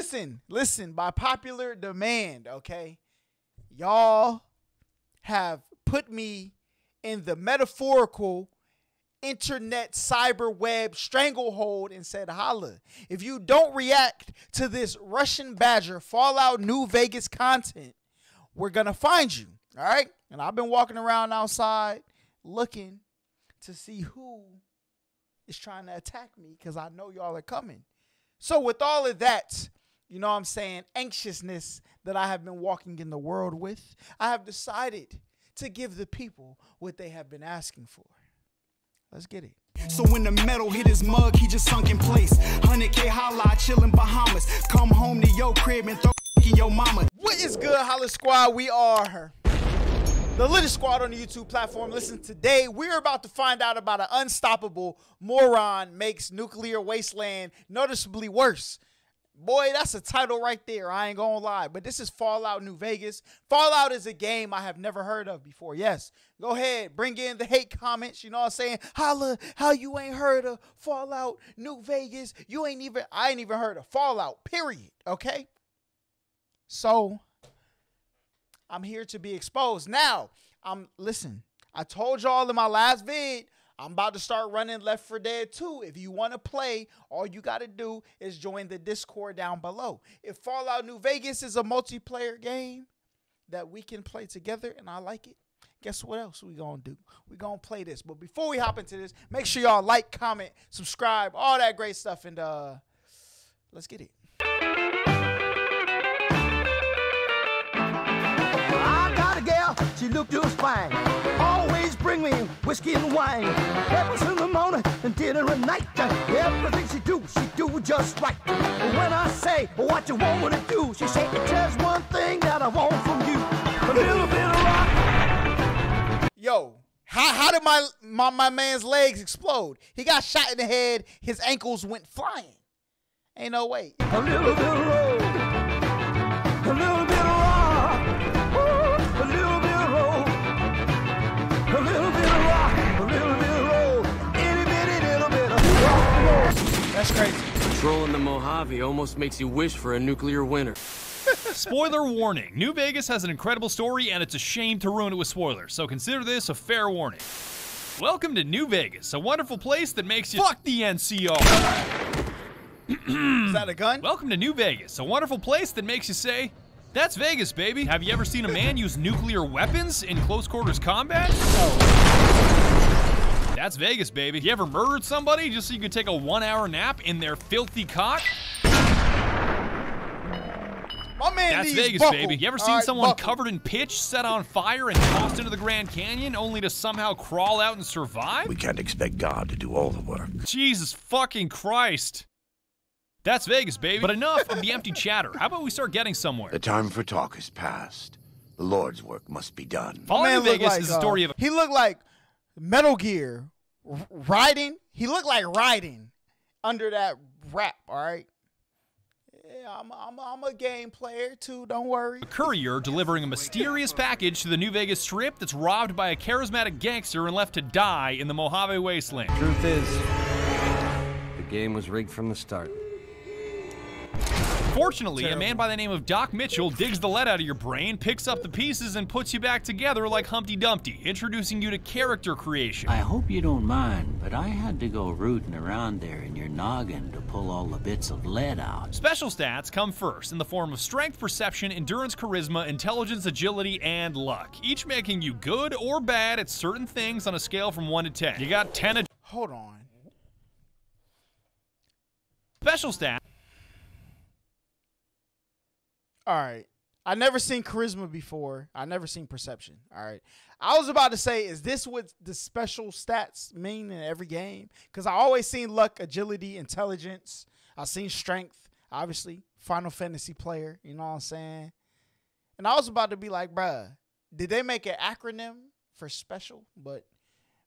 listen, listen, by popular demand, okay? Y'all have put me in the metaphorical internet cyber web stranglehold and said, holla, if you don't react to this Russian Badger Fallout New Vegas content, we're gonna find you. All right. And I've been walking around outside looking to see who is trying to attack me because I know y'all are coming. So, with all of that, you know what I'm saying, anxiousness that I have been walking in the world with, I have decided to give the people what they have been asking for. Let's get it. So when the metal hit his mug, he just sunk in place. 100K holla, chillin' Bahamas. Come home to your crib and throw in your mama. What is good, Holla Squad? We are her. the Little Squad on the YouTube platform. Listen, today we're about to find out about an unstoppable moron makes nuclear wasteland noticeably worse. Boy, that's a title right there. I ain't gonna lie. But this is Fallout New Vegas. Fallout is a game I have never heard of before. Yes, go ahead, bring in the hate comments. You know what I'm saying? Holla, how you ain't heard of Fallout New Vegas? You ain't even, I ain't even heard of Fallout, period. Okay? So, I'm here to be exposed. Now, I'm, listen, I told y'all in my last vid, I'm about to start running Left 4 Dead 2. If you want to play, all you got to do is join the Discord down below. If Fallout New Vegas is a multiplayer game that we can play together and I like it, guess what else we to do? we to play this. But before we hop into this, make sure y'all like, comment, subscribe, all that great stuff. And uh, let's get it. I got a she just fine. Always bring me whiskey and wine. Breakfast in the morning and dinner at night. Everything she do, she do just right. When I say what you want me to do, she say there's one thing that I want from you. A little bit of rock. Yo, how, how did my, my my man's legs explode? He got shot in the head. His ankles went flying. Ain't no way. A little bit of road. That's crazy. Patrolling the Mojave almost makes you wish for a nuclear winter. Spoiler warning New Vegas has an incredible story, and it's a shame to ruin it with spoilers, so consider this a fair warning. Welcome to New Vegas, a wonderful place that makes you fuck the NCR. Is that a gun? Welcome to New Vegas, a wonderful place that makes you say, That's Vegas, baby. Have you ever seen a man use nuclear weapons in close quarters combat? That's Vegas, baby. You ever murdered somebody just so you could take a one hour nap in their filthy cock? My man That's Vegas, buckle. baby. You ever All seen right, someone buckle. covered in pitch, set on fire, and tossed into the Grand Canyon only to somehow crawl out and survive? We can't expect God to do all the work. Jesus fucking Christ. That's Vegas, baby. But enough of the empty chatter. How about we start getting somewhere? The time for talk is past. The Lord's work must be done. Fallout New Man looked Vegas like, is a uh, story of He looked like Metal Gear r- Raiden. He looked like Raiden under that wrap. All right. Yeah, I'm, I'm, I'm a game player too. Don't worry. a courier delivering a mysterious package to the New Vegas Strip that's robbed by a charismatic gangster and left to die in the Mojave Wasteland. Truth is, the game was rigged from the start. Fortunately, a man by the name of Doc Mitchell digs the lead out of your brain, picks up the pieces, and puts you back together like Humpty Dumpty, introducing you to character creation. I hope you don't mind, but I had to go rooting around there in your noggin to pull all the bits of lead out. Special stats come first in the form of strength, perception, endurance, charisma, intelligence, agility, and luck, each making you good or bad at certain things on a scale from 1 to 10. You got 10 ag- Hold on. special stats. All right. I never seen charisma before. I never seen perception. All right. I was about to say, is this what the special stats mean in every game? Because I always seen luck, agility, intelligence. I seen strength, obviously. Final Fantasy player. You know what I'm saying? And I was about to be like, bruh, did they make an acronym for special? But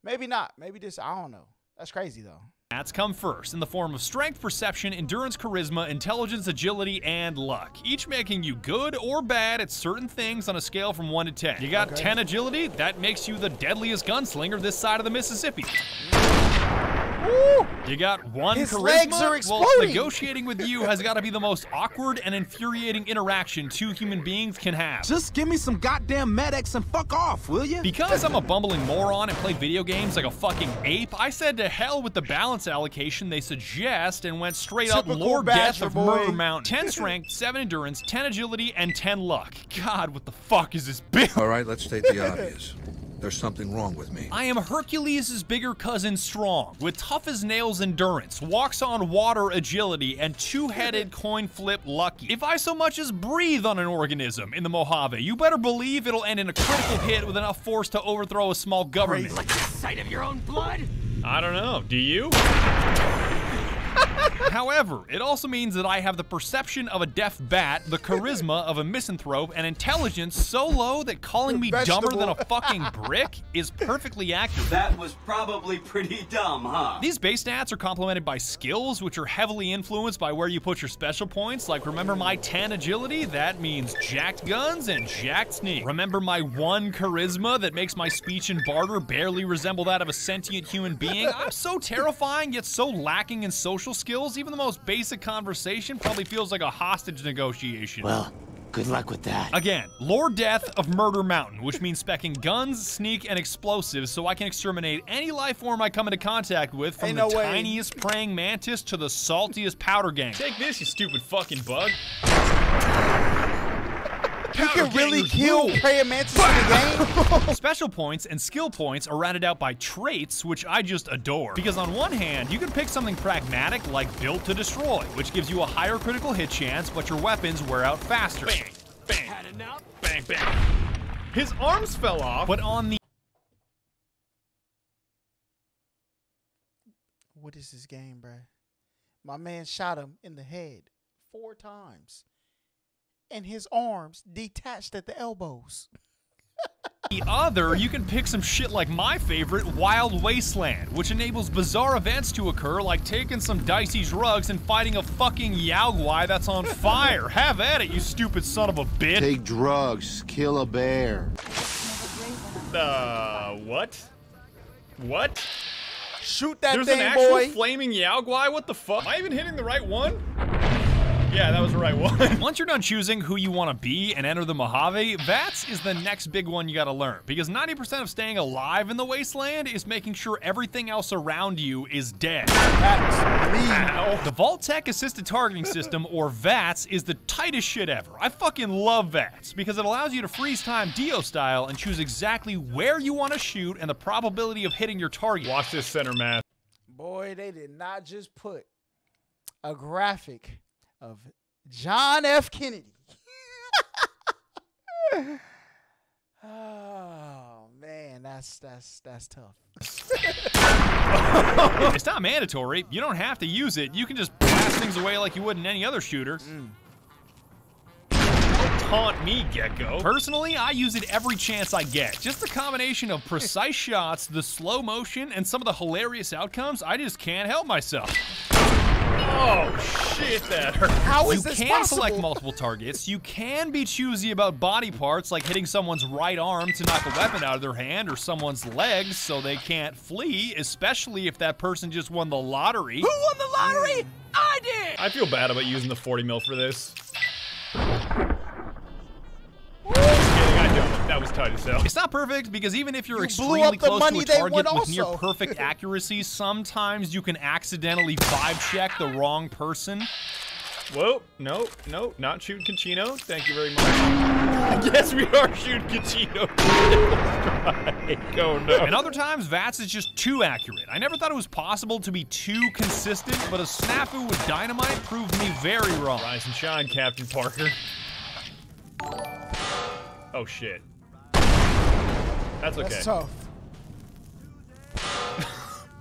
maybe not. Maybe this. I don't know. That's crazy though. Stats come first in the form of strength, perception, endurance, charisma, intelligence, agility, and luck, each making you good or bad at certain things on a scale from 1 to 10. You got 10 agility, that makes you the deadliest gunslinger this side of the Mississippi. Woo! You got one His charisma? legs are exploding. Well, negotiating with you has got to be the most awkward and infuriating interaction two human beings can have. Just give me some goddamn medics and fuck off, will you? Because I'm a bumbling moron and play video games like a fucking ape, I said to hell with the balance allocation they suggest and went straight up Typical Lord Death of boy. Murder Mountain. 10 strength, 7 endurance, 10 agility, and 10 luck. God, what the fuck is this build? All right, let's state the obvious. There's something wrong with me. I am Hercules' bigger cousin Strong, with tough as nails endurance, walks on water agility, and two-headed coin flip lucky. If I so much as breathe on an organism in the Mojave, you better believe it'll end in a critical hit with enough force to overthrow a small government. Like the Sight of your own blood? I don't know. Do you? However, it also means that I have the perception of a deaf bat, the charisma of a misanthrope, and intelligence so low that calling me dumber than a fucking brick is perfectly accurate. That was probably pretty dumb, huh? These base stats are complemented by skills, which are heavily influenced by where you put your special points. Like, remember my 10 agility? That means jacked guns and jacked sneak. Remember my 1 charisma that makes my speech and barter barely resemble that of a sentient human being? I'm so terrifying, yet so lacking in social skills, even the most basic conversation probably feels like a hostage negotiation. Well, good luck with that. Again, Lord Death of Murder Mountain, which means specking guns, sneak, and explosives so I can exterminate any life form I come into contact with, from Ain't the no way. tiniest praying mantis to the saltiest powder gang. Take this, you stupid fucking bug. You can really kill praying mantis in the game. Special points and skill points are rounded out by traits, which I just adore. Because on one hand, you can pick something pragmatic like Built to Destroy, which gives you a higher critical hit chance, but your weapons wear out faster. Bang, bang, bang, bang. His arms fell off. But on the What is this game, bruh? My man shot him in the head four times. And his arms detached at the elbows. The other, you can pick some shit like my favorite, Wild Wasteland, which enables bizarre events to occur like taking some dicey drugs and fighting a fucking Yao Guai that's on fire. Have at it, you stupid son of a bitch. Take drugs, kill a bear. Uh, what? What? Shoot that There's thing, an actual boy. flaming Yao Guai? What the fuck? Am I even hitting the right one? Yeah, that was the right one. Once you're done choosing who you want to be and enter the Mojave, VATS is the next big one you gotta learn. Because 90% of staying alive in the wasteland is making sure everything else around you is dead. Ow. The Vault-Tec Assisted Targeting System, or VATS, is the tightest shit ever. I fucking love VATS because it allows you to freeze time Dio style and choose exactly where you want to shoot and the probability of hitting your target. Watch this center mass. Boy, they did not just put a graphic of John F. Kennedy. oh man, that's that's that's tough. It's not mandatory. You don't have to use it. You can just blast things away like you would in any other shooter. Don't Taunt me, Gecko. Personally, I use it every chance I get. Just the combination of precise shots, the slow motion, and some of the hilarious outcomes, I just can't help myself. Oh shit, that hurt. How is you this can possible? select multiple targets. You can be choosy about body parts, like hitting someone's right arm to knock a weapon out of their hand, or someone's legs so they can't flee, especially if that person just won the lottery. Who won the lottery? I did! I feel bad about using the 40 mil for this. That was tight as hell. It's not perfect because even if you're You extremely the close money to a they won target with near perfect accuracy, sometimes you can accidentally vibe check the wrong person. Whoa, no, no, not shooting Cachino. Thank you very much. I guess we are shooting Cachino. oh no. And other times, VATS is just too accurate. I never thought it was possible to be too consistent, but a snafu with dynamite proved me very wrong. Rise and shine, Captain Parker. Oh shit. That's okay. That's tough.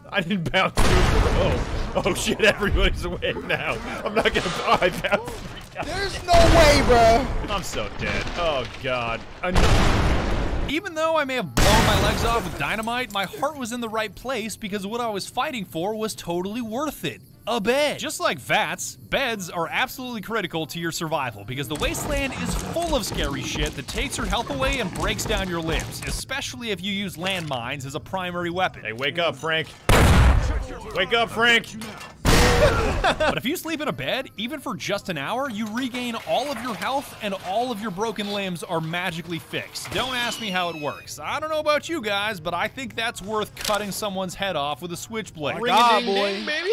I didn't bounce through row. Oh shit, everybody's awake now. I'm not gonna. Oh, I bounced. There's no way, bro. I'm so dead. Oh god. Even though I may have blown my legs off with dynamite, my heart was in the right place because what I was fighting for was totally worth it. A bed. Just like VATS, beds are absolutely critical to your survival because the wasteland is full of scary shit that takes your health away and breaks down your limbs, especially if you use landmines as a primary weapon. Hey, wake up, Frank. Wake up, Frank. but if you sleep in a bed, even for just an hour, you regain all of your health and all of your broken limbs are magically fixed. Don't ask me how it works. I don't know about you guys, but I think that's worth cutting someone's head off with a switchblade. My God, boy. baby.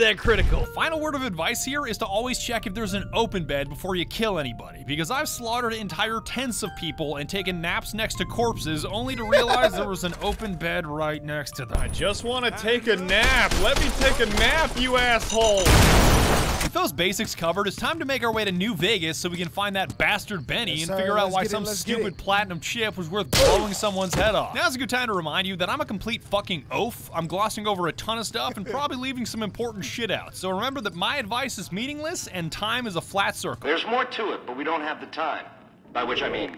That critical. Final word of advice here is to always check if there's an open bed before you kill anybody, because I've slaughtered entire tents of people and taken naps next to corpses only to realize there was an open bed right next to them. I just want to take a nap. Let me take a nap, you asshole. With those basics covered, it's time to make our way to New Vegas so we can find that bastard Benny Yes, and figure out why get it, some stupid platinum chip was worth blowing someone's head off. Now's a good time to remind you that I'm a complete fucking oaf. I'm glossing over a ton of stuff and probably leaving some important shit out. So remember that my advice is meaningless and time is a flat circle. There's more to it, but we don't have the time. By which I mean,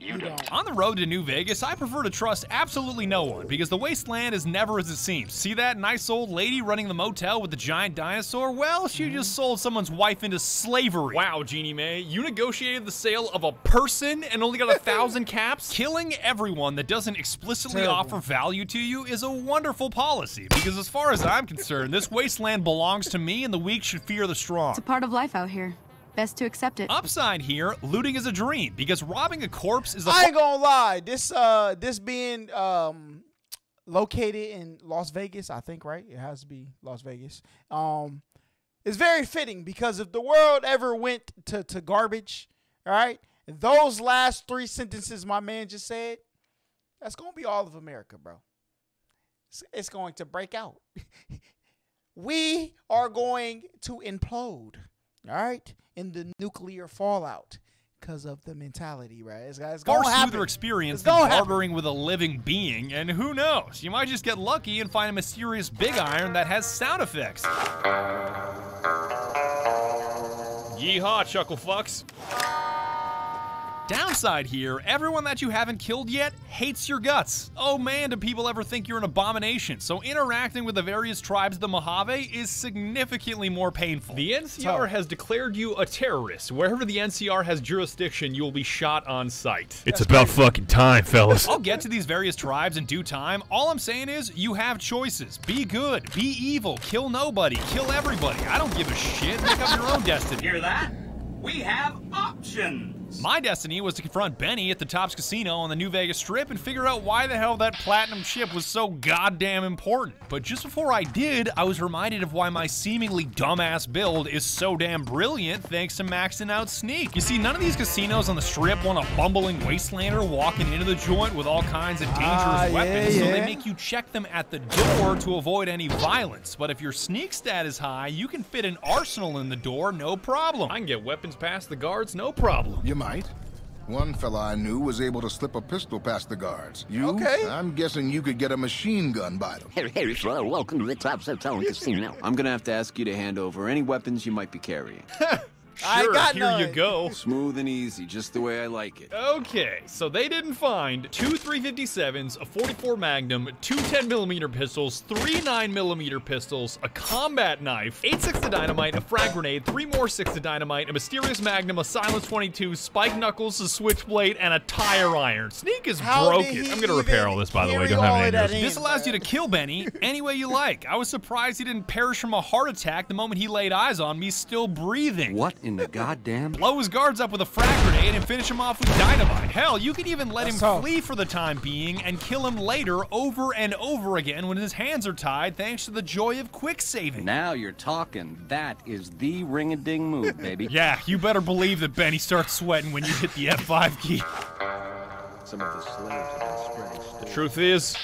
you don't. On the road to New Vegas, I prefer to trust absolutely no one because the wasteland is never as it seems. See that nice old lady running the motel with the giant dinosaur? Well, she mm-hmm. just sold someone's wife into slavery. Wow, Jeannie May, you negotiated the sale of a person and only got a thousand caps? Killing everyone that doesn't explicitly Terrible. offer value to you is a wonderful policy because, as far as I'm concerned, this wasteland belongs to me and the weak should fear the strong. It's a part of life out here. Best to accept it. Upside here, looting is a dream because robbing a corpse is a I ain't gonna lie. This uh this being um located in Las Vegas, I think, right? It has to be Las Vegas. Um it's very fitting because if the world ever went to, to garbage, all right, those last three sentences my man just said, that's gonna be all of America, bro. It's, it's going to break out. we are going to implode, all right, in the nuclear fallout because of the mentality, right? It's, it's far gonna happen. smoother experience It's than happen. bartering with a living being, and who knows? You might just get lucky and find a mysterious big iron that has sound effects. Yeehaw, chuckle fucks. Downside here, everyone that you haven't killed yet hates your guts. Oh man, do people ever think you're an abomination? So interacting with the various tribes of the Mojave is significantly more painful. The NCR has declared you a terrorist. Wherever the NCR has jurisdiction, you will be shot on sight. It's about fucking time, fellas. I'll get to these various tribes in due time. All I'm saying is, you have choices. Be good, be evil, kill nobody, kill everybody. I don't give a shit. Make up your own destiny. Hear that? We have options. My destiny was to confront Benny at the Tops Casino on the New Vegas Strip and figure out why the hell that platinum chip was so goddamn important. But just before I did, I was reminded of why my seemingly dumbass build is so damn brilliant thanks to maxing out Sneak. You see, none of these casinos on the Strip want a bumbling wastelander walking into the joint with all kinds of dangerous Ah, yeah, weapons, so they make you check them at the door to avoid any violence. But if your sneak stat is high, you can fit an arsenal in the door, no problem. I can get weapons past the guards, no problem. You might. One fella I knew was able to slip a pistol past the guards. You? Okay. I'm guessing you could get a machine gun by them. Hey, hey, sir, welcome to the Tops Hotel and Casino. I'm gonna have to ask you to hand over any weapons you might be carrying. I got here none. you go. Smooth and easy, just the way I like it. Okay, so they didn't find two 357s, a 44 Magnum, two 10mm pistols, three 9mm pistols, a combat knife, eight six of dynamite, a frag grenade, three more six of dynamite, a mysterious Magnum, a silence 22, spike knuckles, a switchblade, and a tire iron. Sneak is How broken. I'm gonna repair all this, by the way. Don't have any of in? This allows you to kill Benny any way you like. I was surprised he didn't perish from a heart attack the moment he laid eyes on me still breathing. What in the goddamn? Blow his guards up with a frag grenade and finish him off with dynamite. Hell, you could even let That's him tough. flee for the time being and kill him later over and over again when his hands are tied thanks to the joy of quick saving. Now you're talking. That is the ring-a-ding move, baby. Yeah, you better believe that Benny starts sweating when you hit the F5 key. Some of the slaves have been spreading The truth is,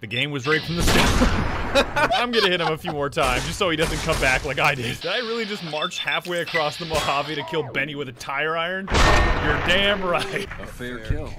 the game was rigged from the start. I'm gonna hit him a few more times just so he doesn't come back like I did. Did I really just march halfway across the Mojave to kill Benny with a tire iron? You're damn right. A fair kill.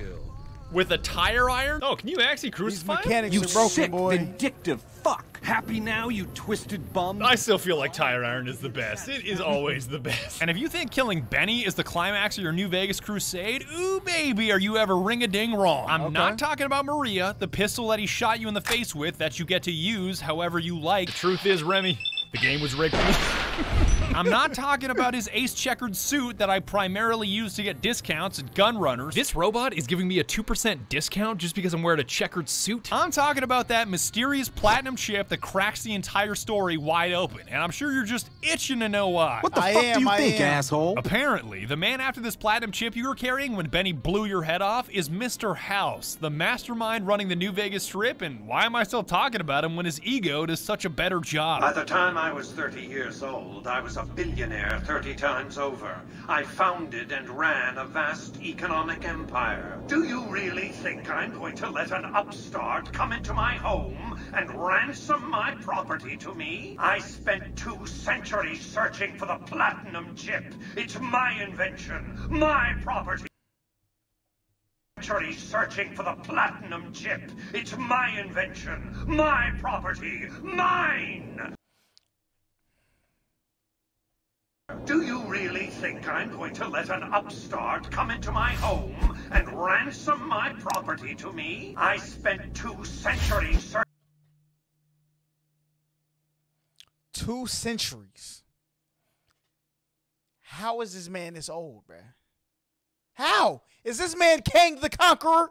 With a tire iron? Oh, can you actually These crucify him? mechanics You are broken, sick, boy. vindictive fuck. Happy now, you twisted bum? I still feel like tire iron is the best. It is always the best. And if you think killing Benny is the climax of your New Vegas crusade, ooh baby, are you ever ring a ding wrong? I'm not talking about Maria, the pistol that he shot you in the face with that you get to use however you like. The truth is, Remy, the game was rigged from the I'm not talking about his ace checkered suit that I primarily use to get discounts at gun runners. This robot is giving me a 2% discount just because I'm wearing a checkered suit? I'm talking about that mysterious platinum chip that cracks the entire story wide open, and I'm sure you're just itching to know why. What the I fuck am, do you I think, am. asshole? Apparently, the man after this platinum chip you were carrying when Benny blew your head off is Mr. House, the mastermind running the New Vegas Strip, and why am I still talking about him when his ego does such a better job? By the time I was 30 years old, I was a billionaire 30 times over. I founded and ran a vast economic empire. Do you really think I'm going to let an upstart come into my home and ransom my property to me? I spent two centuries searching for the platinum chip. It's my invention, my property centuries searching for the platinum chip. It's my invention, my property, mine! Do you really think I'm going to let an upstart come into my home and ransom my property to me? I spent two centuries searching. Two centuries? How is this man this old, bruh? How? Is this man Kang the Conqueror?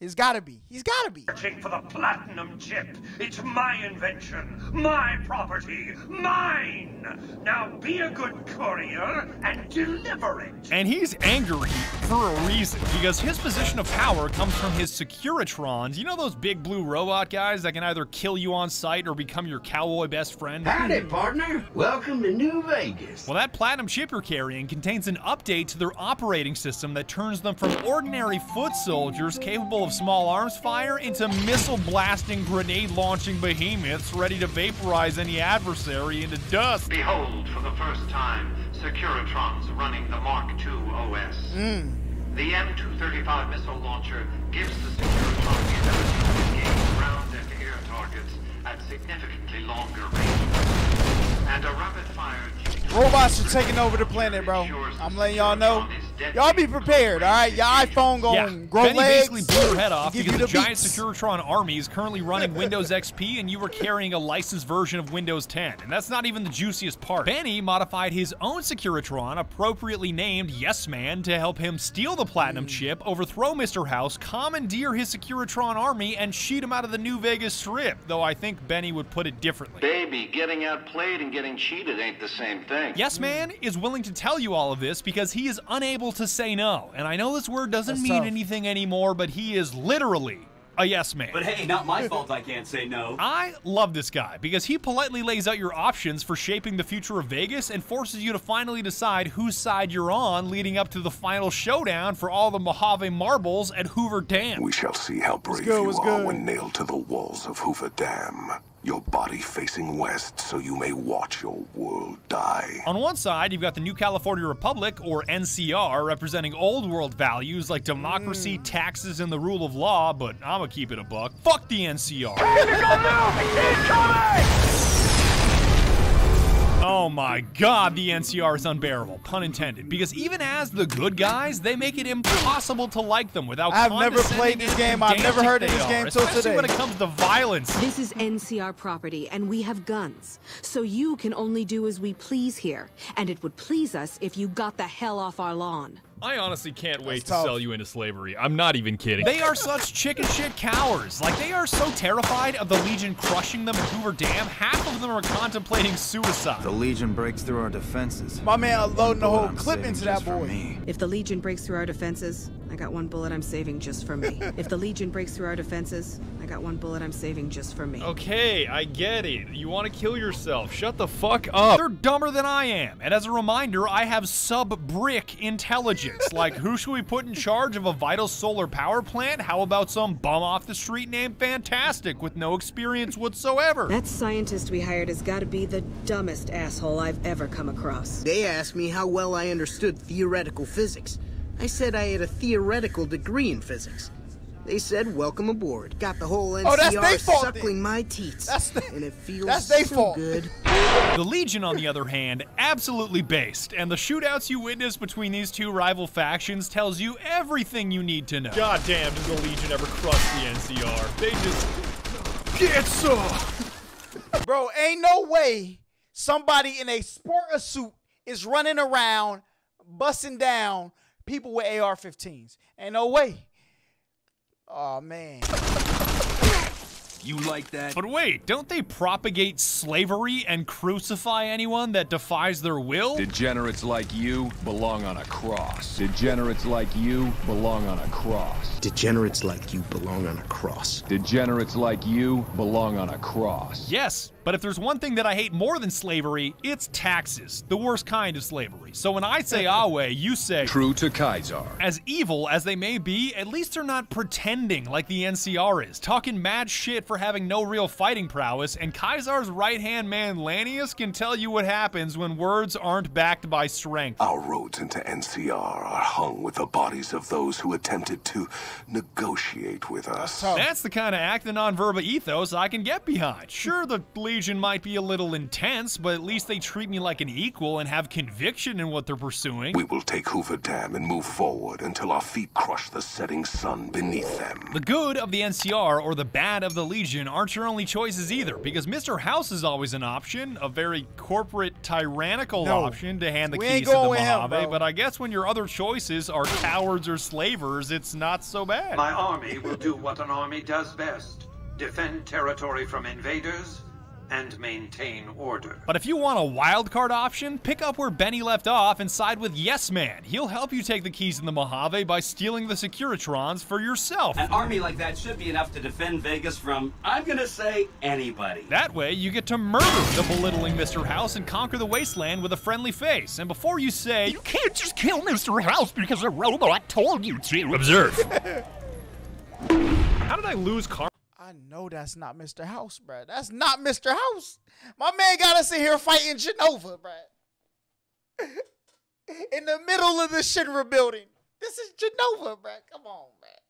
He's gotta be. He's gotta be. Searching for the platinum chip. It's my invention, my property, mine. Now be a good courier and deliver it. And he's angry for a reason, because his position of power comes from his Securitrons. You know those big blue robot guys that can either kill you on sight or become your cowboy best friend? Howdy, partner. Welcome to New Vegas. Well, that platinum chip you're carrying contains an update to their operating system that turns them from ordinary foot soldiers capable of of small arms fire into missile blasting, grenade launching behemoths ready to vaporize any adversary into dust. Behold, for the first time, Securitrons running the Mark II OS. Mm. The M235 missile launcher gives the Securitron the ability to engage ground and air targets at significantly longer ranges. And a rapid-fire Robots are taking over the planet, bro. I'm letting y'all know. Y'all be prepared, all right? Your iPhone going yeah. grow Benny legs. basically blew your head off because the, the giant Securitron army is currently running Windows XP and you were carrying a licensed version of Windows 10. And that's not even the juiciest part. Benny modified his own Securitron, appropriately named Yes Man, to help him steal the Platinum mm. chip, overthrow Mr. House, commandeer his Securitron army, and shoot him out of the New Vegas Strip, though I think Benny would put it differently. Baby, getting outplayed and getting cheated ain't the same thing. Yes Man is willing to tell you all of this because he is unable to say no. And I know this word doesn't That's mean tough. anything anymore, but he is literally a yes man. But hey, not my fault I can't say no. I love this guy because he politely lays out your options for shaping the future of Vegas and forces you to finally decide whose side you're on leading up to the final showdown for all the Mojave marbles at Hoover Dam. We shall see how brave you are good. when nailed to the walls of Hoover Dam your body facing west so you may watch your world die. On one side, you've got the New California Republic, or NCR, representing old world values like democracy, mm. taxes, and the rule of law, but I'ma keep it a buck. Fuck the NCR. Oh my god, the NCR is unbearable, pun intended. Because even as the good guys, they make it impossible to like them without I've never played this game, I've never heard of this game until today. Especially when it comes to violence. This is NCR property, and we have guns. So you can only do as we please here. And it would please us if you got the hell off our lawn. I honestly can't wait to sell you into slavery. I'm not even kidding. They are such chicken shit cowards. Like, they are so terrified of the Legion crushing them at Hoover Dam, half of them are contemplating suicide. The Legion breaks through our defenses. My man I'm loading the whole clip into that boy. If the Legion breaks through our defenses, I got one bullet I'm saving just for me. if the Legion breaks through our defenses, I got one bullet I'm saving just for me. Okay, I get it. You want to kill yourself. Shut the fuck up. They're dumber than I am. And as a reminder, I have sub-brick intelligence. Like, who should we put in charge of a vital solar power plant? How about some bum off the street named Fantastic with no experience whatsoever? That scientist we hired has got to be the dumbest asshole I've ever come across. They asked me how well I understood theoretical physics. I said I had a theoretical degree in physics. They said, welcome aboard. Got the whole NCR oh, that's fault, suckling then. my teats. That's the, and it feels that's so fault. good. The Legion, on the other hand, absolutely based, and the shootouts you witness between these two rival factions tells you everything you need to know. God damn, does the Legion ever crush the NCR? They just get some. Bro, ain't no way somebody in a sport suit is running around busting down people with AR-15s. Ain't no way. Oh man. You like that? But wait, don't they propagate slavery and crucify anyone that defies their will? Degenerates like you belong on a cross. Degenerates like you belong on a cross. Degenerates like you belong on a cross. Degenerates like you belong on a cross. Yes, but if there's one thing that I hate more than slavery, it's taxes. The worst kind of slavery. So when I say Awe, you say True to Caesar. As evil as they may be, at least they're not pretending like the NCR is, talking mad shit for having no real fighting prowess, and Caesar's right-hand man Lanius can tell you what happens when words aren't backed by strength. Our roads into NCR are hung with the bodies of those who attempted to negotiate with us. That's the kind of act the non-verba ethos I can get behind. Sure, the Legion might be a little intense, but at least they treat me like an equal and have conviction in what they're pursuing. We will take Hoover Dam and move forward until our feet crush the setting sun beneath them. The good of the NCR or the bad of the Legion aren't your only choices either, because Mr. House is always an option, a very corporate, tyrannical No. option to hand the We keys ain't to the going him, Mojave, bro. but I guess when your other choices are cowards or slavers, it's not so bad. My army will do what an army does best defend territory from invaders and maintain order. But if you want a wild card option, pick up where Benny left off and side with Yes Man. He'll help you take the keys in the Mojave by stealing the Securitrons for yourself. An army like that should be enough to defend Vegas from, I'm gonna say, anybody. That way, you get to murder the belittling Mr. House and conquer the wasteland with a friendly face. And before you say, You can't just kill Mr. House because a robot told you to. Observe. How did I lose car? I know that's not Mr. House, bruh. That's not Mr. House. My man got us in here fighting Jenova, bruh. In the middle of the Shinra building. This is Jenova, bruh. Come on, bruh.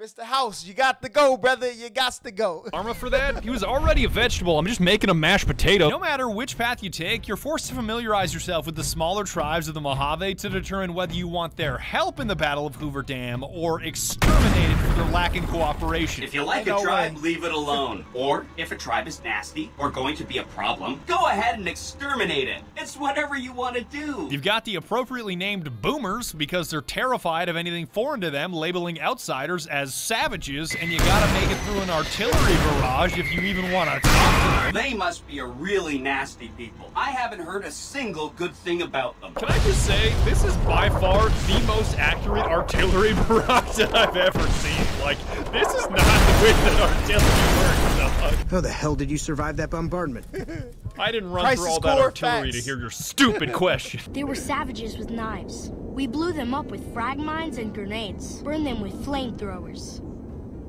Mr. House, you got to go, brother. You got to go. Arma for that? He was already a vegetable. I'm just making a mashed potato. No matter which path you take, you're forced to familiarize yourself with the smaller tribes of the Mojave to determine whether you want their help in the Battle of Hoover Dam or exterminated for their lack cooperation. If you like a tribe, leave it alone. Or if a tribe is nasty or going to be a problem, go ahead and exterminate it. It's whatever you want to do. You've got the appropriately named boomers because they're terrified of anything foreign to them, labeling outsiders as savages, and you gotta make it through an artillery barrage if you even want to talk to them. They must be a really nasty people. I haven't heard a single good thing about them. Can I just say, this is by far the most accurate artillery barrage that I've ever seen. Like, this is not the way that artillery works. How the hell did you survive that bombardment? I didn't run Crisis through all that core artillery facts. to hear your stupid question. They were savages with knives. We blew them up with frag mines and grenades, burned them with flamethrowers.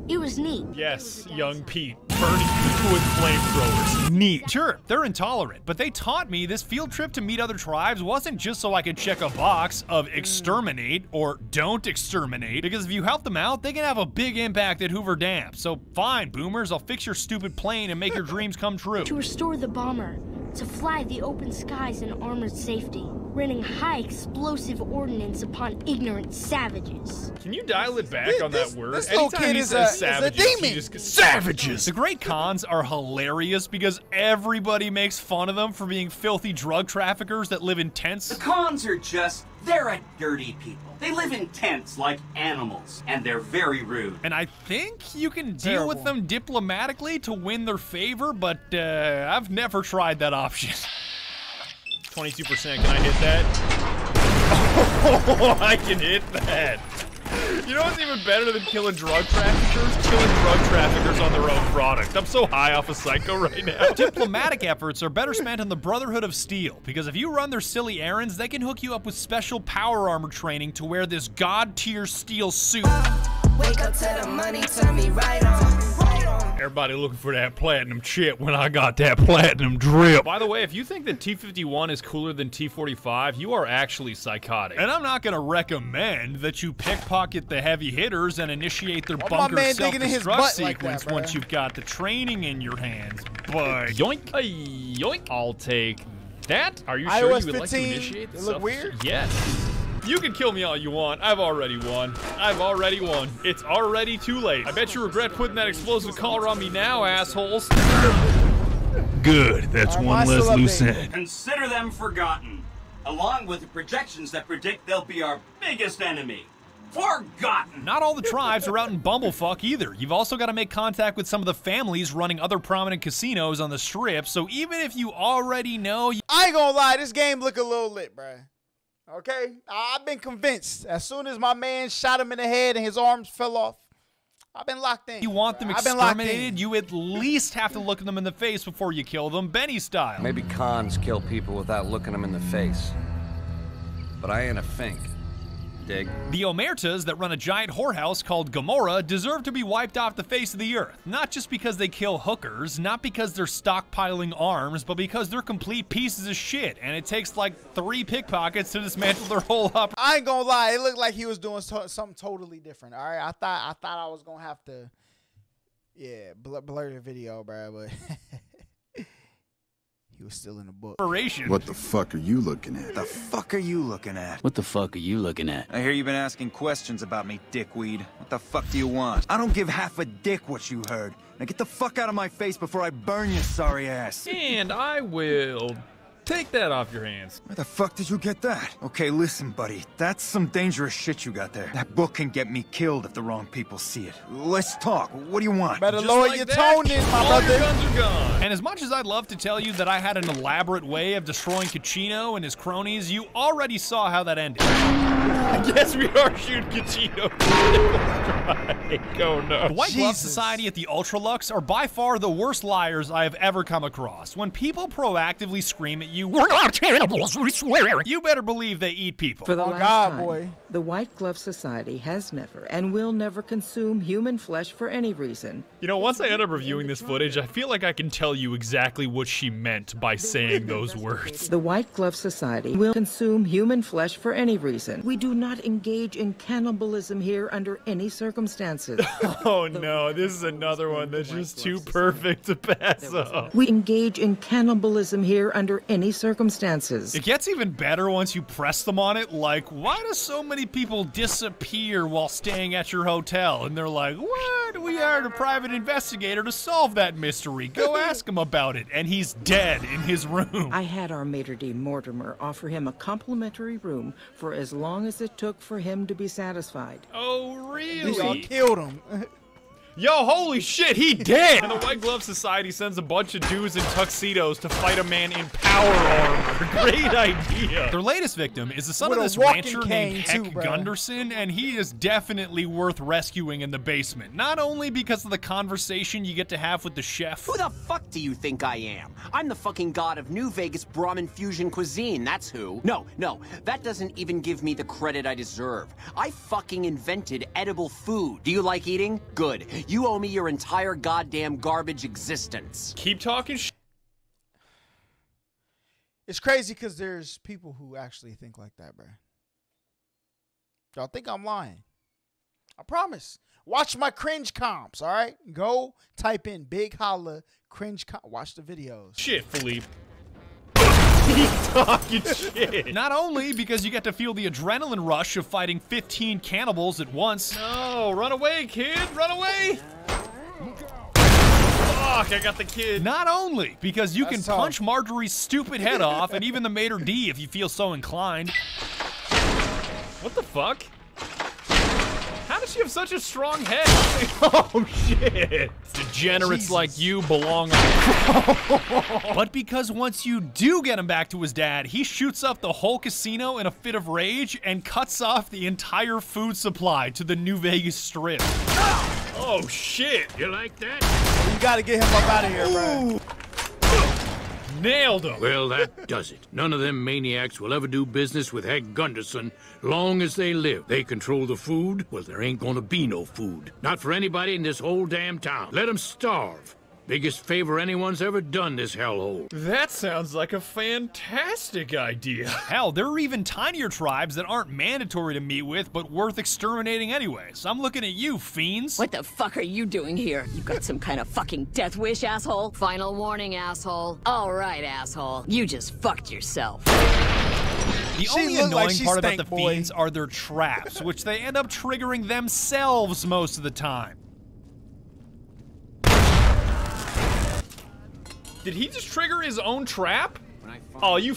It was neat. Yes, young Pete. Burning people with flamethrowers. Neat. Sure, they're intolerant, but they taught me this field trip to meet other tribes wasn't just so I could check a box of exterminate or don't exterminate, because if you help them out, they can have a big impact at Hoover Dam. So fine, boomers, I'll fix your stupid plane and make your dreams come true. To restore the bomber, to fly the open skies in armored safety, raining high explosive ordnance upon ignorant savages. Can you dial it back on that word? this little Anytime kid he is says a- is a demon. just goes, savages! The Great Khans are hilarious because everybody makes fun of them for being filthy drug traffickers that live in tents. The Khans are just, they're a dirty people. They live in tents like animals, and they're very rude. And I think you can deal with them diplomatically to win their favor, but uh, I've never tried that option. 22%, can I hit that? Oh, I can hit that. You know what's even better than killing drug traffickers? Killing drug traffickers on their own product. I'm so high off of Psycho right now. Diplomatic efforts are better spent on the Brotherhood of Steel, because if you run their silly errands, they can hook you up with special power armor training to wear this god tier steel suit. Wake up to the money, tell me right on, right on. Everybody looking for that platinum chip when I got that platinum drip. By the way, if you think that T51 is cooler than T45, you are actually psychotic. And I'm not gonna recommend that you pickpocket the heavy hitters and initiate their Why bunker man digging in his self-destruct butt like sequence that, once you've got the training in your hands. But yoink, Ay, yoink. I'll take that. Are you iOS sure you would like to initiate the it look weird? Yes. You can kill me all you want. I've already won. I've already won. It's already too late. I bet you regret putting that explosive collar on me now, assholes. Good. That's Right, one less loose end. Consider them forgotten, along with the projections that predict they'll be our biggest enemy. Forgotten! Not all the tribes are out in Bumblefuck either. You've also got to make contact with some of the families running other prominent casinos on the strip, so even if you already know. I ain't gonna lie, this game look a little lit, bruh. Okay? I've been convinced. As soon as my man shot him in the head and his arms fell off, I've been locked in. You want them I've been locked in. exterminated, you at least have to look them in the face before you kill them, Benny style. Maybe Khans kill people without looking them in the face. But I ain't a fink. Dig? The Omertas that run a giant whorehouse called Gomorrah deserve to be wiped off the face of the earth. Not just because they kill hookers, not because they're stockpiling arms, but because they're complete pieces of shit, and it takes like three pickpockets to dismantle their whole operation. I ain't gonna lie, it looked like he was doing to- something totally different. All right, I thought I thought I was gonna have to, yeah, blur, blur the video, bro, but he was still in the book. What the fuck are you looking at? The fuck are you looking at? What the fuck are you looking at? I hear you've been asking questions about me, dickweed. What the fuck do you want? I don't give half a dick what you heard. Now get the fuck out of my face before I burn your sorry ass. And I will take that off your hands. Where the fuck did you get that? Okay, listen, buddy. That's some dangerous shit you got there. That book can get me killed if the wrong people see it. Let's talk. What do you want? Better Just lower like your that, tone in, my all your brother. guns are gone. And as much as I'd love to tell you that I had an elaborate way of destroying Cachino and his cronies, you already saw how that ended. I guess we are shooting Cachino. oh no. The White Glove Society at the Ultralux are by far the worst liars I have ever come across. When people proactively scream at you, We're not cannibals, we swear, you better believe they eat people. For the Oh, last God, time, boy. the White Glove Society has never and will never consume human flesh for any reason. You know, once I end up reviewing this footage, I feel like I can tell you exactly what she meant by saying those words. The White Glove Society will consume human flesh for any reason. We do not engage in cannibalism here under any circumstances. Oh no, this is another one that's just too perfect to pass up. we engage in cannibalism here under any circumstances. It gets even better once you press them on it. Like, why do so many people disappear while staying at your hotel? And they're like, what? We hired a private investigator to solve that mystery. Go ask him about it. And he's dead in his room. I had our maitre d' Mortimer offer him a complimentary room for as long as it took for him to be satisfied. Oh, Y'all really? killed him. Yo, holy shit, he dead! And the White Glove Society sends a bunch of dudes in tuxedos to fight a man in power armor. Great idea. Their latest victim is the son With of this rancher named Heck too. Gunderson, and he is definitely worth rescuing in the basement. Not only because of the conversation you get to have with the chef. Who the fuck do you think I am? I'm the fucking god of New Vegas Brahmin fusion cuisine, that's who. No, no, that doesn't even give me the credit I deserve. I fucking invented edible food. Do you like eating? Good. You owe me your entire goddamn garbage existence. Keep talking sh- It's crazy because there's people who actually think like that, bro. Y'all think I'm lying? I promise. Watch my cringe comps, all right? Go type in Big Holla cringe comp. Watch the videos. shit, Philippe. Keep talking shit. Not only because you get to feel the adrenaline rush of fighting 15 cannibals at once. No, run away, kid, run away! Fuck, I got the kid. Not only because you can tough. punch Marjorie's stupid head off and even the Mater D if you feel so inclined. What the fuck? How does she have such a strong head? oh shit! Degenerates like you belong on. But because once you do get him back to his dad, he shoots up the whole casino in a fit of rage and cuts off the entire food supply to the New Vegas Strip. Oh shit! You like that? You gotta get him up out of here, bro. Nailed him. Well, that does it. None of them maniacs will ever do business with Heck Gunderson long as they live. They control the food. Well, there ain't gonna be no food. Not for anybody in this whole damn town. Let 'em starve. Biggest favor anyone's ever done this hellhole. That sounds like a fantastic idea. Hell, there are even tinier tribes that aren't mandatory to meet with, but worth exterminating anyway. So I'm looking at you, fiends. What the fuck are you doing here? You got some kind of fucking death wish, asshole? Final warning, asshole. All right, asshole. You just fucked yourself. The She only look like annoying part about the boy. fiends are their traps, which they end up triggering themselves most of the time. Did he just trigger his own trap? Oh, you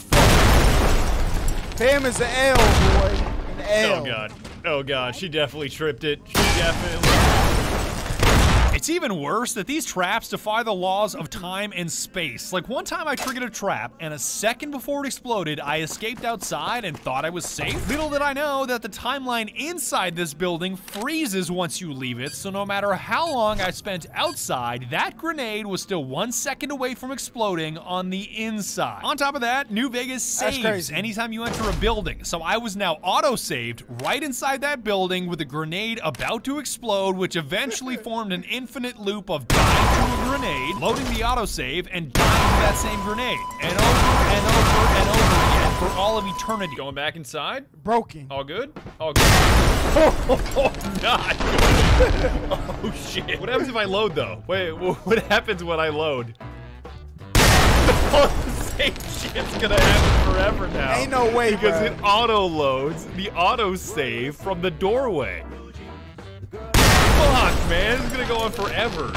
Pam is an L, boy. An oh, L. Oh, God. Oh, God. She definitely tripped it. She definitely... It's even worse that these traps defy the laws of time and space. Like one time I triggered a trap, and a second before it exploded, I escaped outside and thought I was safe. Little did I know that the timeline inside this building freezes once you leave it, so no matter how long I spent outside, that grenade was still one second away from exploding on the inside. On top of that, New Vegas saves anytime you enter a building, so I was now auto-saved right inside that building with a grenade about to explode, which eventually formed an infinite infinite loop of dying to a grenade, loading the autosave, and dying to that same grenade. And over and over and over again for all of eternity. Going back inside? Broken. All good? All good. Oh, not good. oh, shit. What happens if I load, though? Wait, what happens when I load? the same shit's gonna happen forever now. Ain't no way, Because bro. it auto loads the auto save from the doorway. Fuck, man. It's gonna go on forever.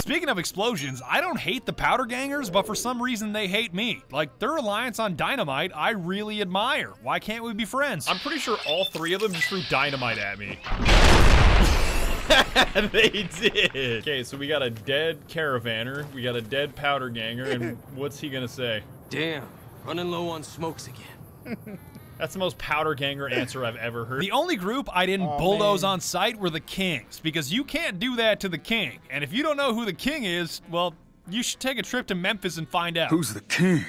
Speaking of explosions, I don't hate the Powder Gangers, but for some reason they hate me. Like, their reliance on dynamite, I really admire. Why can't we be friends? I'm pretty sure all three of them just threw dynamite at me. they did. Okay, so we got a dead caravaner, we got a dead powder ganger, and what's he gonna say? Damn, running low on smokes again. That's the most powder ganger answer I've ever heard. The only group I didn't oh, bulldoze man. on sight were the Kings, because you can't do that to the King. And if you don't know who the King is, well, you should take a trip to Memphis and find out. Who's the King?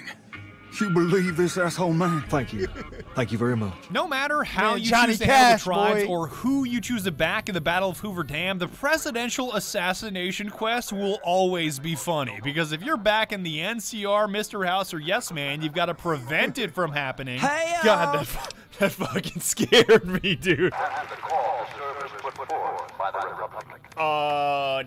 You believe this asshole man? Thank you. Thank you very much. No matter how man, you Johnny choose to Cash, handle the tribes boy. or who you choose to back in the Battle of Hoover Dam, the presidential assassination quest will always be funny. Because if you're back in the NCR, Mr. House, or Yes Man, you've got to prevent it from happening. Hey, God, that, that fucking scared me, dude. Uh,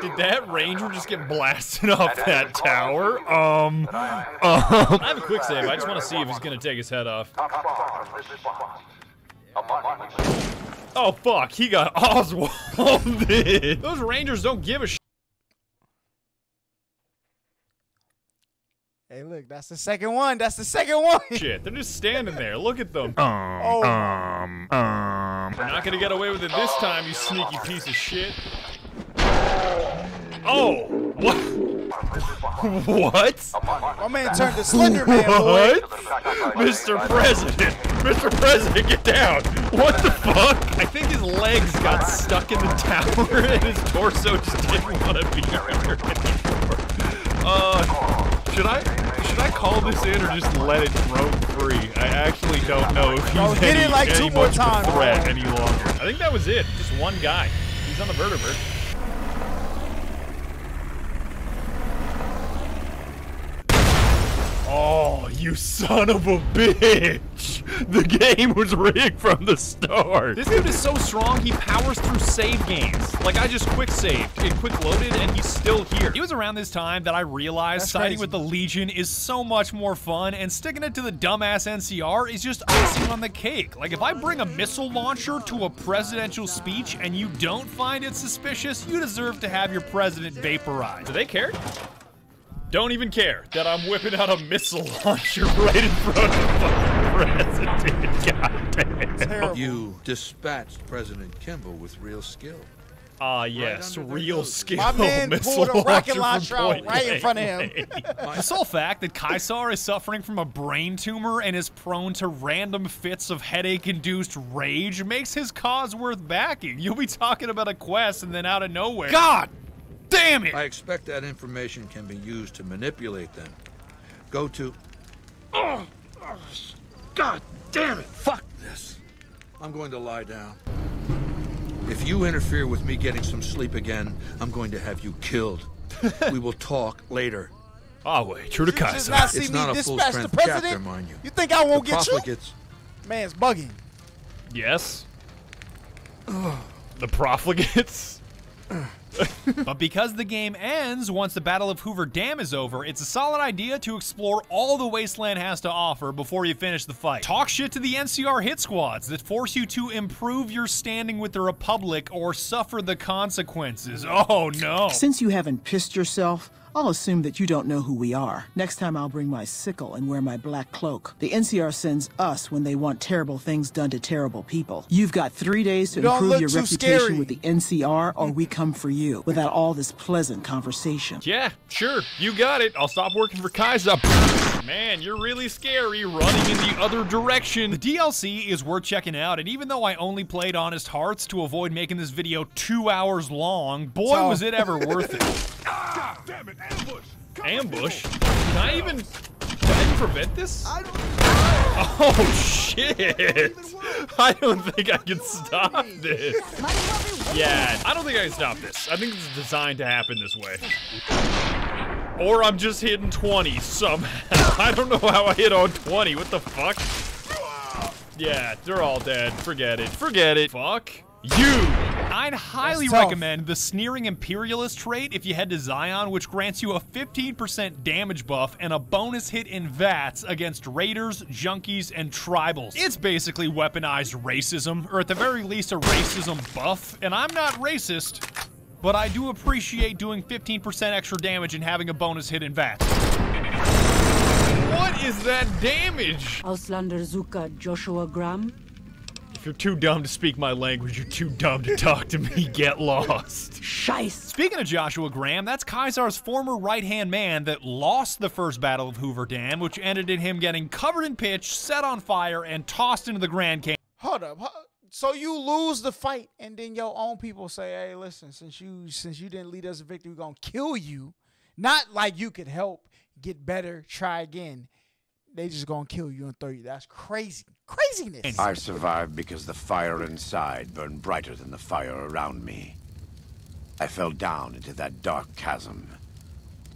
did that ranger just get blasted off that tower? Um, um. I have a quick save. I just want to see if he's gonna take his head off. Oh fuck, he got Oswalded. Those rangers don't give a sh. Hey, look, that's the second one. That's the second one. Shit, they're just standing there. Look at them. Um, oh. um, um. You're not gonna get away with it this time, you sneaky piece of shit. Oh, what? what? My man turned to Slender Man, boy. What? Mr. President, Mr. President, get down. What the fuck? I think his legs got stuck in the tower and his torso just didn't want to be here anymore. Uh, should I should I call this in or just let it roam free? I actually don't know if he's oh, hit any, it like any two more times, threat any longer. I think that was it. Just one guy. He's on the vertebrate. Oh, you son of a bitch! The game was rigged from the start. This dude is so strong, he powers through save games. Like, I just quick saved and quick loaded, and he's still here. It was around this time that I realized That's siding crazy. with the Legion is so much more fun, and sticking it to the dumbass NCR is just icing on the cake. Like, if I bring a missile launcher to a presidential speech and you don't find it suspicious, you deserve to have your president vaporized. Do they care? Don't even care that I'm whipping out a missile launcher right in front of the president. God damn. You dispatched President Kimball with real skill. Ah, yes, real skill. My man missile pulled a rocket launcher launcher from out right in front of him. the sole fact that Caesar is suffering from a brain tumor and is prone to random fits of headache-induced rage makes his cause worth backing. You'll be talking about a quest and then out of nowhere. God damn it! I expect that information can be used to manipulate them. Go to. Oh, oh, God damn it! Fuck this. I'm going to lie down. If you interfere with me getting some sleep again, I'm going to have you killed. we will talk later. Ah, wait, true to You Kaiser. not see It's me not a dispatch the full-strength president? chapter, mind you. You think I won't the get you? profligates, Man's bugging. Yes. the profligates. But because the game ends once the Battle of Hoover Dam is over, it's a solid idea to explore all the Wasteland has to offer before you finish the fight. Talk shit to the NCR hit squads that force you to improve your standing with the Republic or suffer the consequences. Oh no. Since you haven't pissed yourself, I'll assume that you don't know who we are. Next time I'll bring my sickle and wear my black cloak. The NCR sends us when they want terrible things done to terrible people. You've got three days to improve your reputation scary. with the NCR or we come for you without all this pleasant conversation. Yeah, sure. You got it. I'll stop working for Kaiser. Man, you're really scary running in the other direction. The DLC is worth checking out, and even though I only played Honest Hearts to avoid making this video two hours long, boy so was it ever worth it. damn it, ambush! Ambush? Can I even, can I even prevent this? Oh shit! I don't think I can stop this. Yeah, I don't think I can stop this. I think it's designed to happen this way. Or I'm just hitting 20 somehow. I don't know how I hit on 20. What the fuck? Yeah, they're all dead. Forget it. Forget it. Fuck. You! I'd highly recommend the Sneering Imperialist trait if you head to Zion, which grants you a 15% damage buff and a bonus hit in VATS against raiders, junkies, and tribals. It's basically weaponized racism, or at the very least a racism buff, and I'm not racist, but I do appreciate doing 15% extra damage and having a bonus hit in VATS. What is that damage? Auslander Zuka Joshua Graham? You're too dumb to speak my language, you're too dumb to talk to me. Get lost. Scheiß. Speaking of Joshua Graham, that's Caesar's former right-hand man that lost the first Battle of Hoover Dam, which ended in him getting covered in pitch, set on fire, and tossed into the Grand Canyon. Hold up. So you lose the fight, and then your own people say, "Hey, listen, since you since you didn't lead us to victory, we're gonna kill you." Not like you could help get better, try again they just gonna kill you and throw you. That's crazy. Craziness. I survived because the fire inside burned brighter than the fire around me. I fell down into that dark chasm.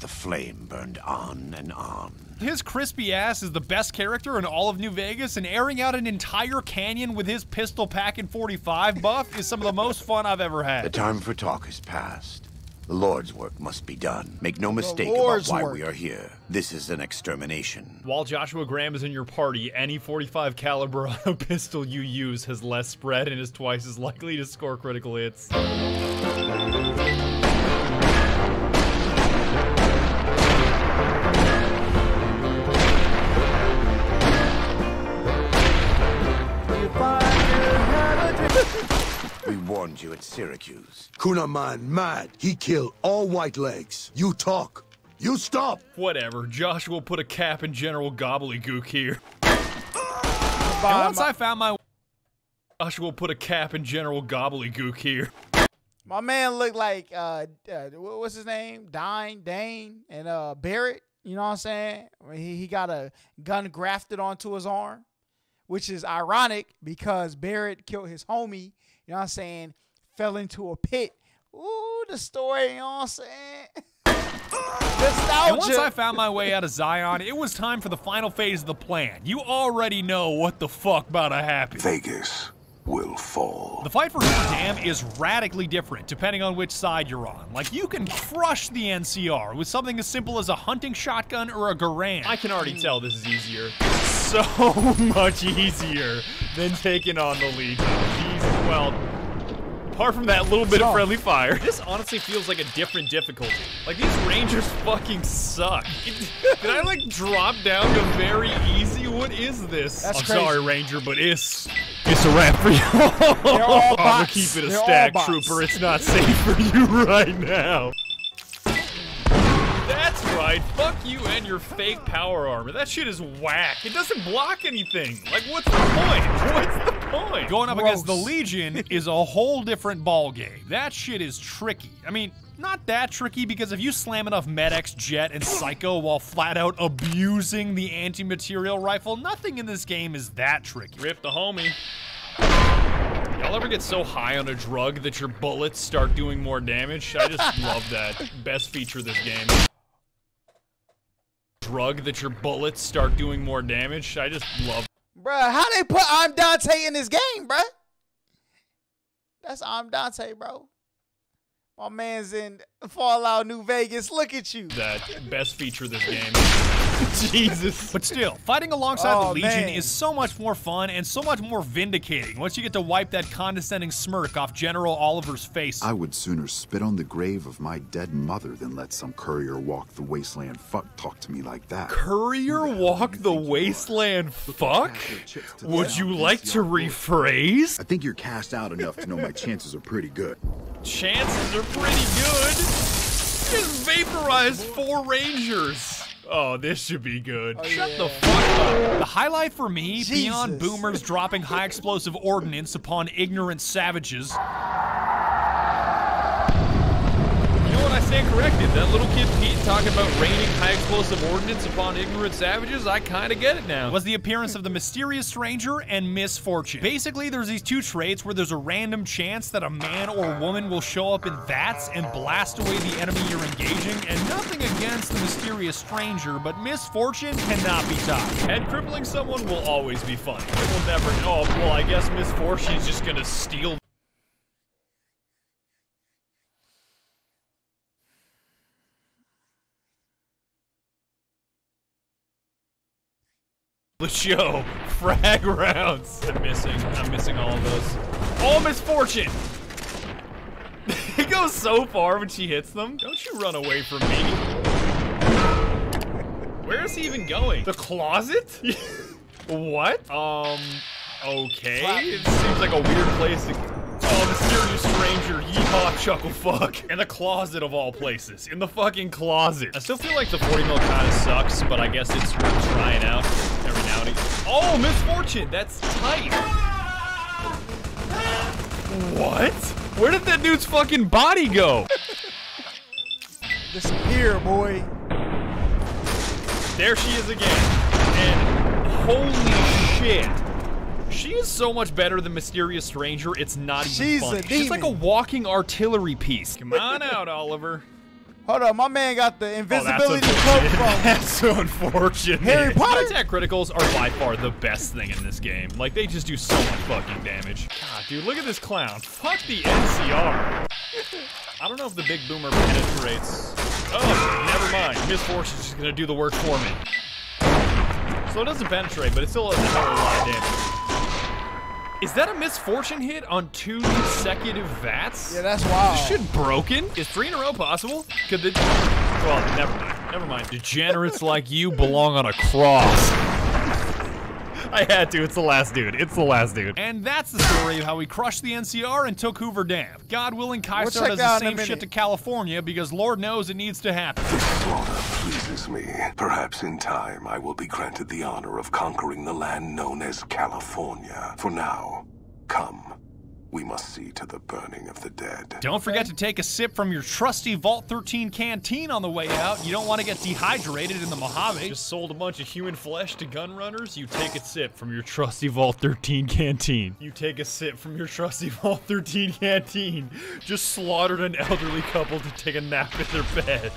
The flame burned on and on. His crispy ass is the best character in all of New Vegas, and airing out an entire canyon with his pistol packing 45 buff is some of the most fun I've ever had. The time for talk has passed. The Lord's work must be done. Make no mistake about why work. we are here. This is an extermination. While Joshua Graham is in your party, any 45 caliber auto pistol you use has less spread and is twice as likely to score critical hits. Warned you at Syracuse. Kunaman mad. He killed all white legs. You talk. You stop. Whatever. Joshua put a cap in General Gobbledygook here. and once I found my Joshua put a cap in General Gobbledygook here. My man looked like uh, uh what's his name? Dyne, Dane, and uh Barret. You know what I'm saying? He he got a gun grafted onto his arm, which is ironic because Barret killed his homie you know what I'm saying, fell into a pit. Ooh, the story, you know what I'm saying? Nostalgia. And once I found my way out of Zion, it was time for the final phase of the plan. You already know what the fuck about to happen. Vegas will fall. The fight for Hoover Dam is radically different depending on which side you're on. Like, you can crush the NCR with something as simple as a hunting shotgun or a Garand. I can already tell this is easier. So much easier than taking on the Legion. Jesus well, apart from that little bit of friendly fire, this honestly feels like a different difficulty. Like, these rangers fucking suck. Did I, like, drop down to very easy? What is this? That's I'm crazy. sorry, Ranger, but it's... It's a wrap for you. I'm gonna keep it a They're stack, Trooper. It's not safe for you right now. That's right. Fuck you and your fake power armor. That shit is whack. It doesn't block anything. Like, what's the point? What's the point? Going up Gross. against the Legion is a whole different ballgame. That shit is tricky. I mean, not that tricky because if you slam enough Med-X, Jet, and Psycho while flat out abusing the anti-material rifle, nothing in this game is that tricky. Rip the homie. Y'all ever get so high on a drug that your bullets start doing more damage? I just love that. Best feature of this game drug that your bullets start doing more damage. I just love. Bruh, how they put I'm Dante in this game, bruh? That's I'm Dante, bro. My man's in Fallout New Vegas. Look at you. That best feature of this game. Jesus. But still, fighting alongside Oh, the Legion man. is so much more fun and so much more vindicating once you get to wipe that condescending smirk off General Oliver's face. I would sooner spit on the grave of my dead mother than let some courier walk the wasteland fuck talk to me like that. Courier walk the wasteland fuck? Would you like to rephrase? I think you're cast out enough to know my chances are pretty good. Chances are pretty good. Just vaporized four rangers. Oh, this should be good. Oh, Shut the fuck up. The highlight for me, beyond boomers dropping high explosive ordnance upon ignorant savages. Stand corrected? That little kid Pete talking about raining high explosive ordnance upon ignorant savages, I kinda get it now. Was the appearance of the mysterious stranger and misfortune. Basically, there's these two traits where there's a random chance that a man or woman will show up in VATS and blast away the enemy you're engaging, and nothing against the mysterious stranger, but misfortune cannot be topped. Head crippling someone will always be funny. It will never, oh, well, I guess misfortune's just gonna steal the show. Frag rounds. I'm missing. I'm missing all of those. All misfortune. it goes so far when she hits them. Don't you run away from me. Where is he even going? The closet? what? Um, okay. It seems like a weird place to... Oh, mysterious stranger, yeehaw, chuckle fuck. In the closet of all places. In the fucking closet. I still feel like the 40 mil kind of sucks, but I guess it's worth trying out Oh, misfortune, that's tight. What? Where did that dude's fucking body go? Disappear, boy. There she is again. And holy shit. She is so much better than Mysterious Stranger, it's not even She's funny. She's like a walking artillery piece. Come on out, Oliver. Hold on, my man got the Oh, invisibility cloak from that's so unfortunate. Harry Potter? Attack criticals are by far the best thing in this game. Like, they just do so much fucking damage. God, dude, look at this clown. Fuck the NCR. I don't know if the big boomer penetrates. Oh, never mind. Miss Force is just gonna do the work for me. So it doesn't penetrate, but it still does a hell of a lot of damage. Is that a misfortune hit on two consecutive VATs? Yeah, that's wild. Is this shit broken? Is three in a row possible? Could the... Well, never mind. Never mind. Degenerates like you belong on a cross. I had to. It's the last dude. It's the last dude. And that's the story of how we crushed the NCR and took Hoover Dam. God willing, We'll Kaiser does the out in a same shit to California because Lord knows it needs to happen. This Slaughter pleases me. Perhaps in time I will be granted the honor of conquering the land known as California. For now, come. We must see to the burning of the dead. Don't forget to take a sip from your trusty Vault 13 canteen on the way out. You don't want to get dehydrated in the Mojave. Just sold a bunch of human flesh to gun runners. You take a sip from your trusty Vault 13 canteen. You take a sip from your trusty Vault 13 canteen. Just slaughtered an elderly couple to take a nap in their bed.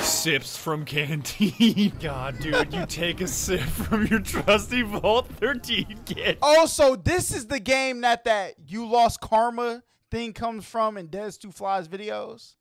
Sips from canteen. God, dude, you take a sip from your trusty Vault 13 canteen. Also, this is the game that that you lost karma thing comes from in Des Two Flies videos.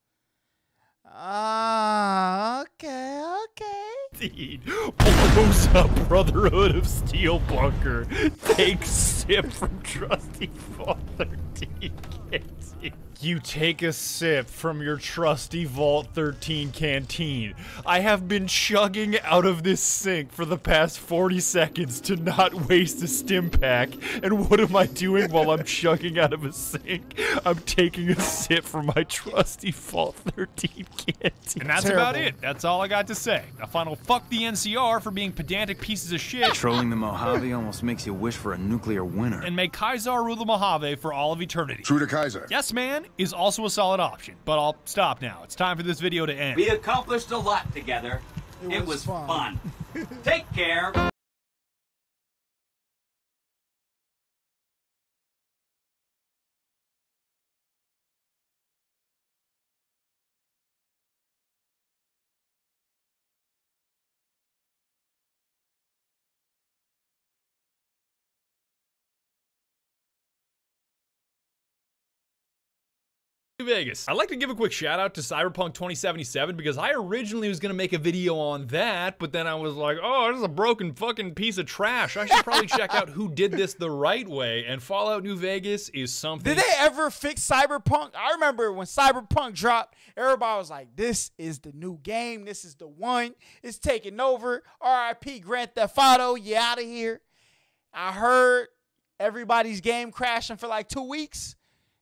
Ah, okay, okay. Indeed. Blows up Brotherhood of Steel Bunker. Take sip from trusty Vault 13 canteen. You take a sip from your trusty Vault 13 canteen. I have been chugging out of this sink for the past 40 seconds to not waste a stim pack. And what am I doing while I'm chugging out of a sink? I'm taking a sip from my trusty Vault 13 canteen. And that's about it. That's all I got to say. A final fuck the NCR for being pedantic pieces of shit. Trolling the Mojave almost makes you wish for a nuclear winter. And may Kaiser rule the Mojave for all of eternity. True to Kaiser. Yes, man is also a solid option, but I'll stop now. It's time for this video to end. We accomplished a lot together. It, was, fun. Take care. Vegas. I'd like to give a quick shout out to Cyberpunk 2077 because I originally was going to make a video on that, but then I was like, oh, this is a broken fucking piece of trash. I should probably check out who did this the right way, and Fallout New Vegas is something. Did they ever fix Cyberpunk? I remember when Cyberpunk dropped, everybody was like, this is the new game. This is the one. It's taking over. RIP Grand Theft Auto, you out of here. I heard everybody's game crashing for like two weeks.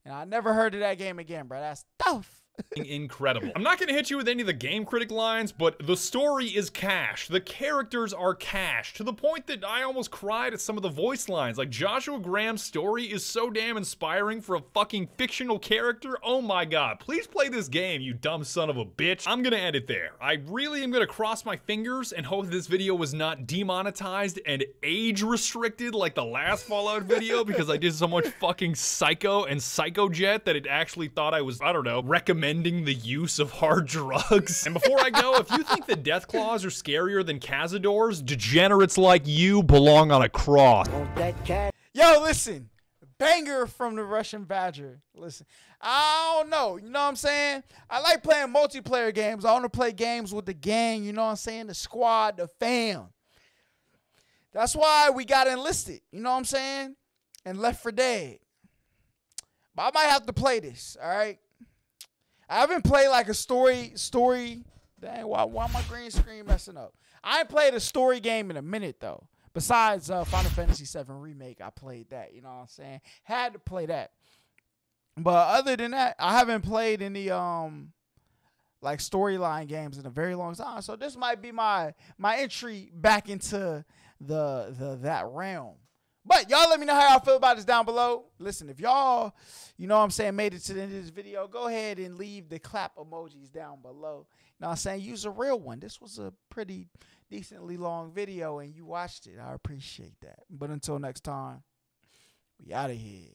And I never heard of that game again, bro. That's tough incredible. I'm not going to hit you with any of the game critic lines, but the story is cash. The characters are cash to the point that I almost cried at some of the voice lines. Like Joshua Graham's story is so damn inspiring for a fucking fictional character. Oh my god. Please play this game, you dumb son of a bitch. I'm going to end it there. I really am going to cross my fingers and hope this video was not demonetized and age restricted like the last Fallout video because I did so much fucking psycho and psychojet that it actually thought I was, I don't know, recommending recommending the use of hard drugs. And before I go, if you think the Deathclaws are scarier than Cazadors, degenerates like you belong on a cross. Oh, Yo, listen. Banger from the Russian Badger. Listen, I don't know. You know what I'm saying? I like playing multiplayer games. I want to play games with the gang. You know what I'm saying? The squad, the fam. That's why we got enlisted. You know what I'm saying? And Left for Dead. But I might have to play this. All right. I haven't played like a story story. Dang, why why my green screen messing up? I ain't played a story game in a minute though. Besides uh, Final Fantasy VII remake, I played that. You know what I'm saying? Had to play that. But other than that, I haven't played any um like storyline games in a very long time. So this might be my my entry back into the the that realm. But y'all let me know how y'all feel about this down below. Listen, if y'all, you know what I'm saying, made it to the end of this video, go ahead and leave the clap emojis down below. You know what I'm saying? Use a real one. This was a pretty decently long video and you watched it. I appreciate that. But until next time, we out of here.